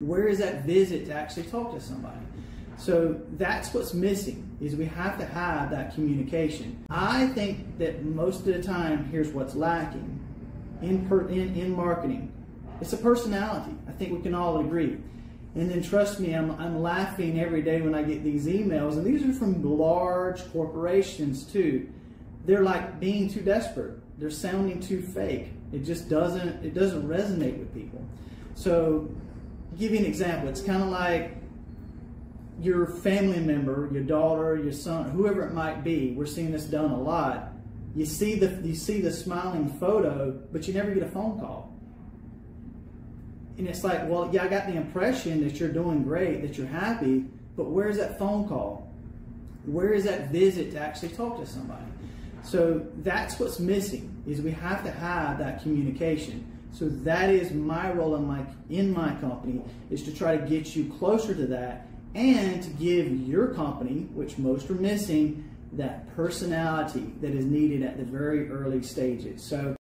Where is that visit to actually talk to somebody? So that's what's missing is we have to have that communication. I think that most of the time, here's what's lacking in, per, in, in marketing. It's a personality. I think we can all agree. And then trust me, I'm, I'm laughing every day when I get these emails, and these are from large corporations too. They're like being too desperate. They're sounding too fake. It just doesn't it doesn't resonate with people. So give you an example. It's kind of like your family member, your daughter, your son, whoever it might be. We're seeing this done a lot. You see the you see the smiling photo, but you never get a phone call. And it's like, well, yeah, I got the impression that you're doing great, that you're happy, but where's that phone call? Where is that visit to actually talk to somebody? So that's what's missing is we have to have that communication. So that is my role in my in my company is to try to get you closer to that and to give your company, which most are missing, that personality that is needed at the very early stages. So